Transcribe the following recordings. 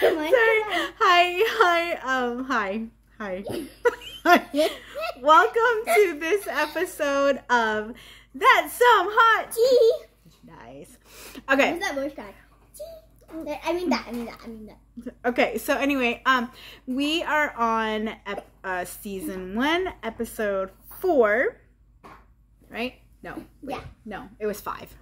Sorry. Hi, hi, um, hi, hi. hi. Welcome to this episode of That's Some Hot Tea. Nice. What's Okay, that voice? Tea. I mean that. I mean that. I mean that. okay. So anyway, um, we are on ep- uh, season one, episode four. Right? No. Wait, Yeah. No, it was five.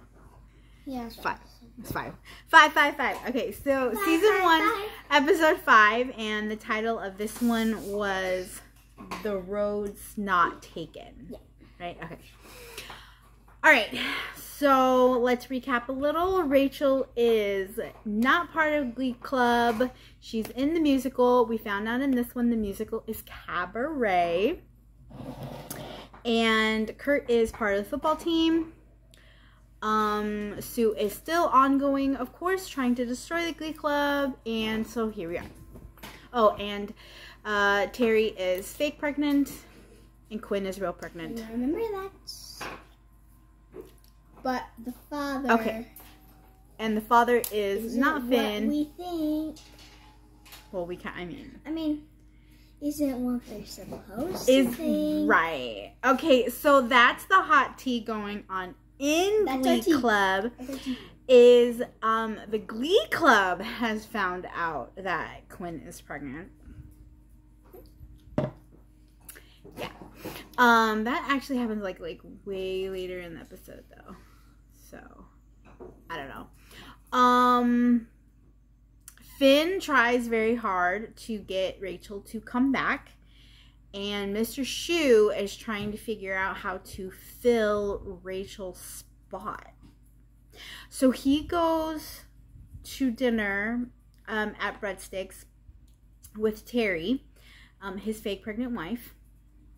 Yeah. Five. It's five. Five, five, five. Okay, so Five, season five, one, five. episode five, and the title of this one was The Rhodes Not Taken. Yeah. Right? Okay. All right. So let's recap a little. Rachel is not part of Glee Club. She's in the musical. We found out in this one the musical is Cabaret. And Kurt is part of the football team. Um, Sue is still ongoing, of course, trying to destroy the Glee Club, and so here we are. Oh, and uh, Terri is fake pregnant, and Quinn is real pregnant. I remember that. But the father. Okay. And the father is Isn't not Finn. we think. well, we can't. I mean, I mean, isn't what they're supposed is to think. right. Okay, so that's the hot tea going on in That's Glee. Club. Is um the Glee Club has found out that Quinn is pregnant. Yeah. Um that actually happens like like way later in the episode though. So I don't know. Um Finn tries very hard to get Rachel to come back and Mr. Schue is trying to figure out how to fill Rachel's spot. So he goes to dinner um, at Breadsticks with Terri, um, his fake pregnant wife,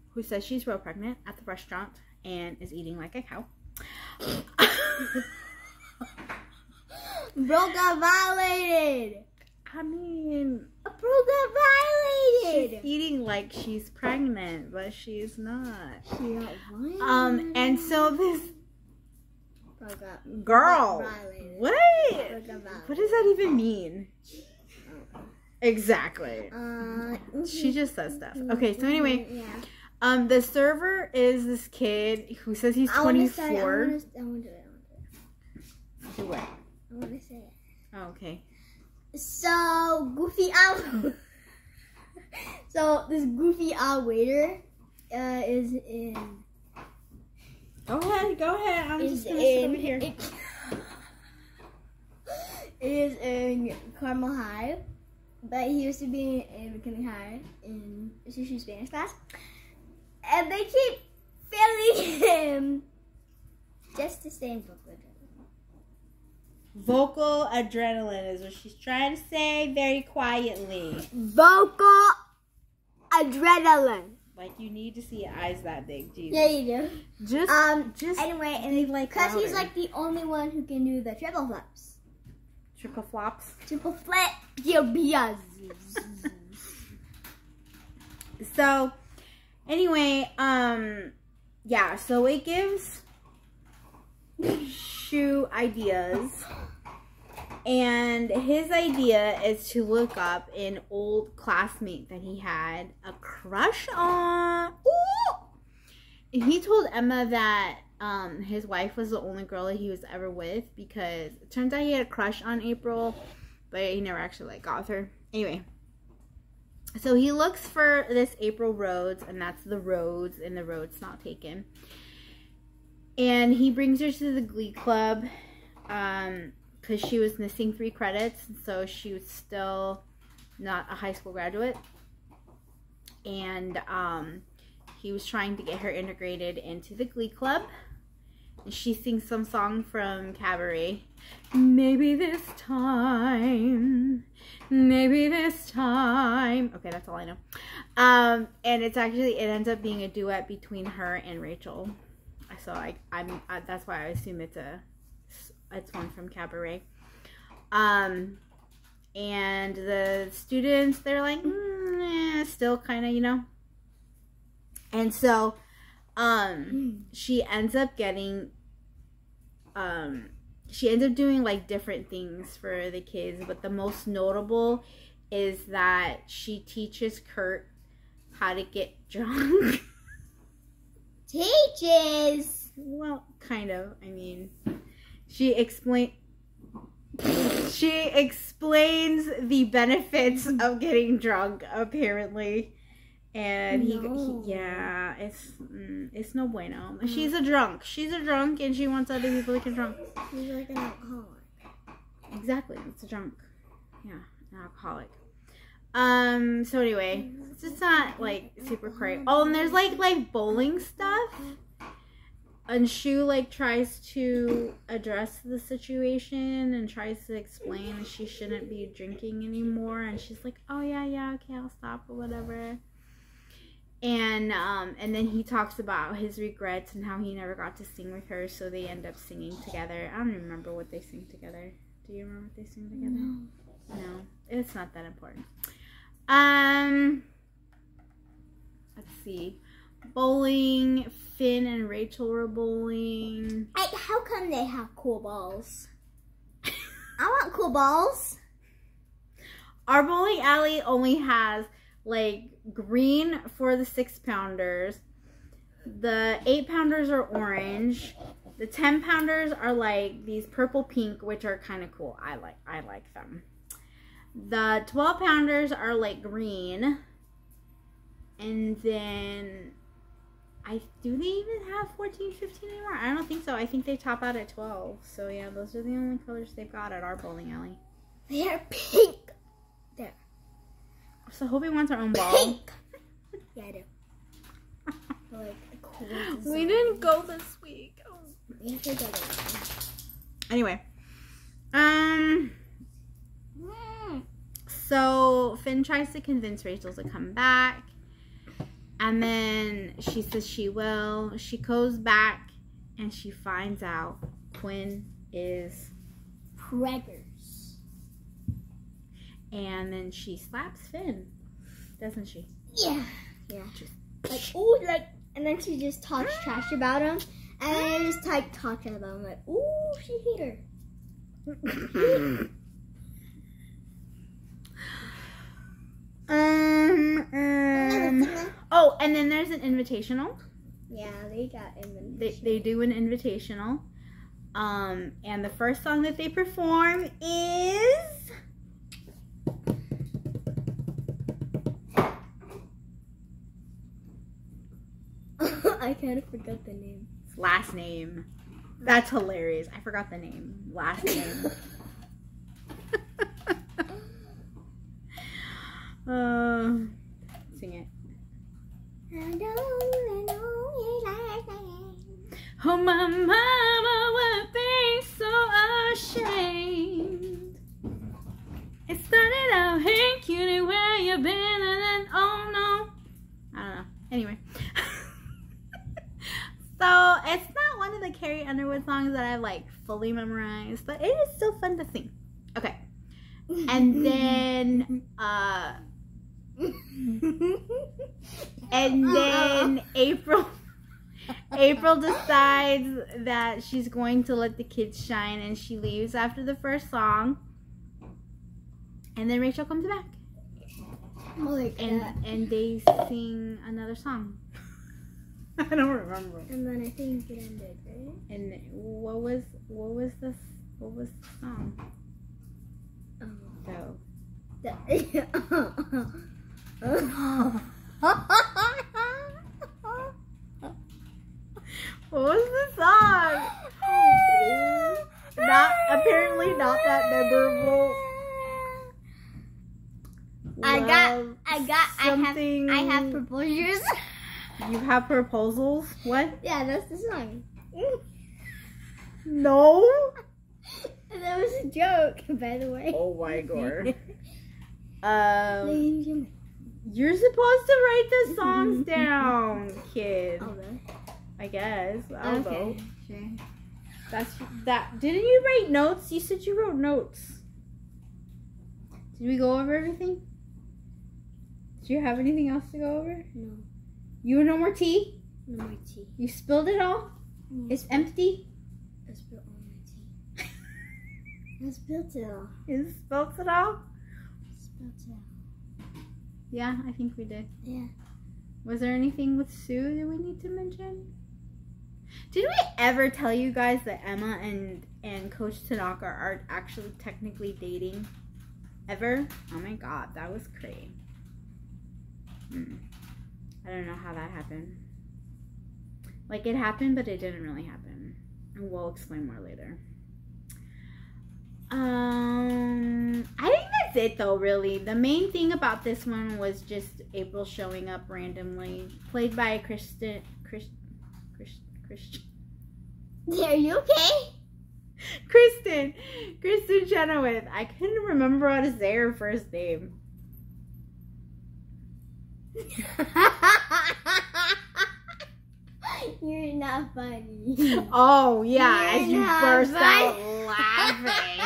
who says she's real pregnant at the restaurant and is eating like a cow. Bro violated. I mean, A bro got she's violated. eating like she's pregnant, but she's not. She got violated. Um, and so this got girl, violated. what? Got. What does that even mean? Exactly. Uh, She just says stuff. Okay, so anyway, yeah. um, the server is this kid who says he's I wanna say- I 24. I want to do it. I want to do what? I want to say it. Oh, okay. So goofy owl. so this goofy owl waiter uh, is in Go ahead, go ahead. I'm just gonna sit in over here. is in Carmel High, but he used to be in McKinley High in sushi Spanish class, and they keep failing him just to stay in Brooklyn. Vocal adrenaline is what she's trying to say very quietly. Vocal adrenaline. Like you need to see eyes that big, Jesus. Yeah, you do. Just, Um. just Anyway, and he's like because he's like the only one who can do the triple flips. triple flops. Triple flip, yo, bias. So, anyway, um, yeah. So it gives Schue ideas, and his idea is to look up an old classmate that he had a crush on. Ooh! He told Emma that um, his wife was the only girl that he was ever with because it turns out he had a crush on April, but he never actually like got with her. Anyway. So he looks for this April Rhodes, and that's the Rhodes, and the Rhodes not taken. And he brings her to the Glee Club, um, because she was missing three credits, so she was still not a high school graduate. And um, he was trying to get her integrated into the Glee Club. And she sings some song from Cabaret. Maybe this time, maybe this time. Okay, that's all I know. Um, and it's actually it ends up being a duet between her and Rachel. So I, I'm I, that's why I assume it's a it's one from Cabaret. Um, and the students they're like mm, eh, still kind of you know. And so, um, she ends up getting um she ends up doing like different things for the kids but the most notable is that she teaches Kurt how to get drunk. Teaches. well, kind of. I mean, she explain she explains the benefits of getting drunk apparently. And he, No. he yeah, it's mm, it's no bueno. She's a drunk. She's a drunk and she wants other people to get drunk. He's like an alcoholic. Exactly. It's a drunk. Yeah, an alcoholic. Um, so anyway, it's just not like super crazy. Oh, and there's like like bowling stuff. And Schue like tries to address the situation and tries to explain that she shouldn't be drinking anymore and she's like, Oh yeah, yeah, okay, I'll stop or whatever. And um and then he talks about his regrets and how he never got to sing with her, so they end up singing together. I don't remember what they sing together. Do you remember what they sing together? No. No, it's not that important. Um, let's see. Bowling. Finn and Rachel were bowling. Hey, how come they have cool balls? I want cool balls. Our bowling alley only has like green for the six pounders. The eight pounders are orange. The ten pounders are like these purple pink, which are kind of cool. I like I like them. The twelve pounders are like green. And then I do they even have 14, 15 anymore? I don't think so. I think they top out at 12. So yeah, those are the only colors they've got at our bowling alley. They're pink. There. So Hopey wants our own ball. Pink. yeah, I do. like cool we didn't go this week. Oh. We have to get it. Anyway, um, so Finn tries to convince Rachel to come back, and then she says she will. She goes back, and she finds out Quinn is, Preggers. and then she slaps Finn, doesn't she? Yeah. Yeah. Just- Like, ooh, like, and then she just talks trash about him. And then I just like talking about him, like, ooh, she hit her. um, um. Oh, and then there's an invitational. yeah, they got him. they, they do an invitational um and the first song that they perform is I kind of forgot the name. last name that's hilarious i forgot the name last name sing it oh my mama would be so ashamed it started out hey cutie where you been and then oh no I don't know. Anyway. so it's not one of the Carrie Underwood songs that I like fully memorized, but it is still fun to sing. Okay. And then uh and then April April decides that she's going to let the kids shine and she leaves after the first song. And then Rachel comes back Oh my and God. and they sing another song. I don't remember. And then I think it ended, right? And what was what was this? What was the song? Oh. So The- what was the song? Not apparently not that memorable. I got, I got, I have. I have proposals. You have proposals? What? yeah, that's the song. No. That was a joke, by the way. Oh my god. Um, Ladies and gentlemen. You're supposed to write the songs down, kid. Oh, really? I guess. I know. Okay, sure. That's that. Didn't you write notes? You said you wrote notes. Did we go over everything? Do you have anything else to go over? No, You no more tea? no more tea. You spilled it all? Mm. It's empty? I spilled all my tea. I spilled it all. You spilled it all? That's it. Yeah, I think we did. Yeah. Was there anything with Sue that we need to mention? Did we ever tell you guys that Emma and and Coach Tanaka are actually technically dating? Ever? Oh my god, that was crazy. Hmm. I don't know how that happened. Like it happened, but it didn't really happen. And we'll explain more later. Um, I think that's it though. Really, the main thing about this one was just April showing up randomly, played by Kristin, Chris, Chris, Christian, Are you okay? Kristin, Kristin Chenoweth. I couldn't remember how to say her first name. You're not funny. Oh yeah, as You're you not burst out laughing.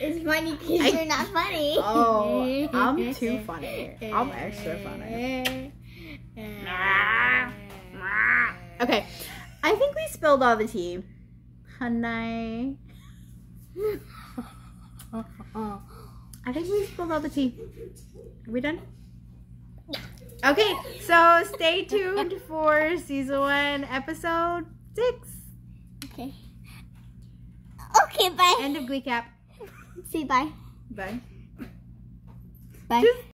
It's funny because I- you're not funny. Oh, I'm too funny. I'm extra funny. Okay, I think we spilled all the tea. Honey. I think we spilled all the tea. Are we done? Okay, so stay tuned for season one, episode six. Okay. Okay, bye. End of Glee Cap. Say bye. Bye. Bye. Just